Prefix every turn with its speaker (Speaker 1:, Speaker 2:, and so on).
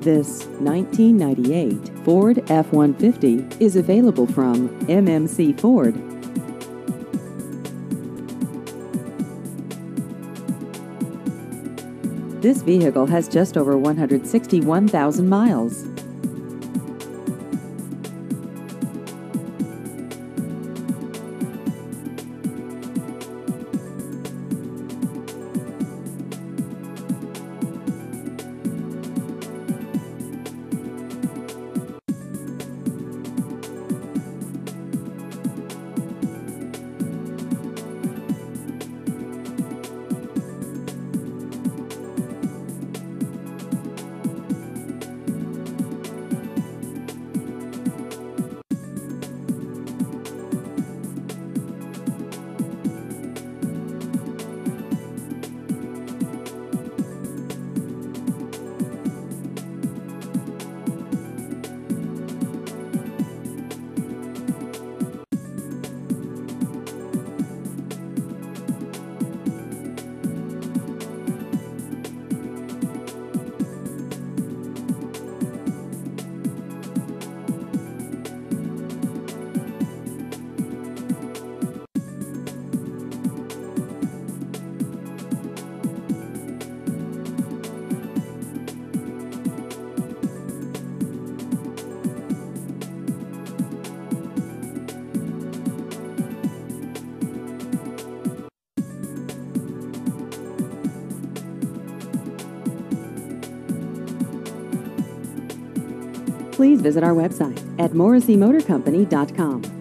Speaker 1: This 1998 Ford F-150 is available from MMC Ford. This vehicle has just over 161,000 miles. Please visit our website at morrisseymotorcompany.com.